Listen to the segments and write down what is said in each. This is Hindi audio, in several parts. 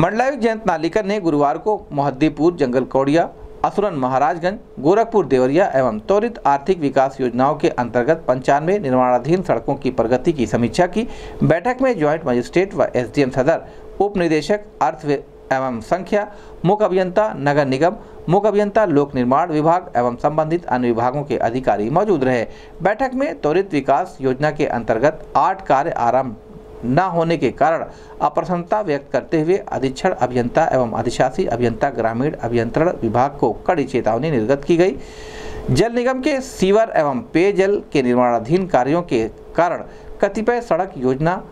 मंडलायुक्त जयंत नालिकर ने गुरुवार को मोहद्दीपुर, जंगल कौड़िया, असुरन महाराजगंज, गोरखपुर, देवरिया एवं त्वरित आर्थिक विकास योजनाओं के अंतर्गत पंचानवे निर्माणाधीन सड़कों की प्रगति की समीक्षा की। बैठक में ज्वाइंट मजिस्ट्रेट व एसडीएम सदर, उप निदेशक, अर्थ एवं संख्या, मुख्य अभियंता, नगर निगम, मुख्य अभियंता, लोक निर्माण विभाग एवं संबंधित अन्य विभागों के अधिकारी मौजूद रहे। बैठक में त्वरित विकास योजना के अंतर्गत आठ कार्य आरंभ न होने के कारण अप्रसन्नता व्यक्त करते हुए अधीक्षण अभियंता एवं अधिशासी अभियंता ग्रामीण अभियंत्रण विभाग को कड़ी चेतावनी निर्गत की गई। जल निगम के सीवर एवं पेयजल के निर्माणाधीन कार्यों के कारण कतिपय सड़क योजना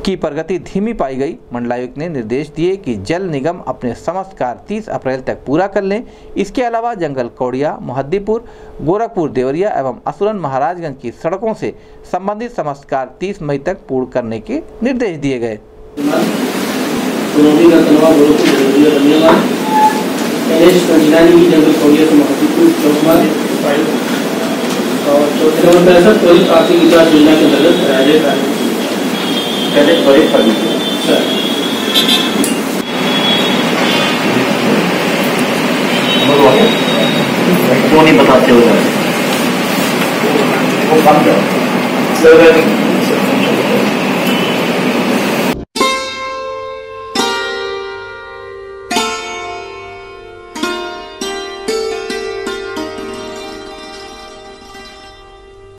की प्रगति धीमी पाई गई। मंडलायुक्त ने निर्देश दिए कि जल निगम अपने समस्त कार्य 30 अप्रैल तक पूरा कर लें। इसके अलावा जंगल कौड़िया, मोहद्दीपुर, गोरखपुर, देवरिया एवं असुरन महाराजगंज की सड़कों से संबंधित समस्त कार्य 30 मई तक पूर्ण करने के निर्देश दिए गए। और चौथे नंबर विकास योजना के अंतर्गत कार्य पहले त्वरित कर दीजिए सर क्यों नहीं बताते हो वो कम जाओ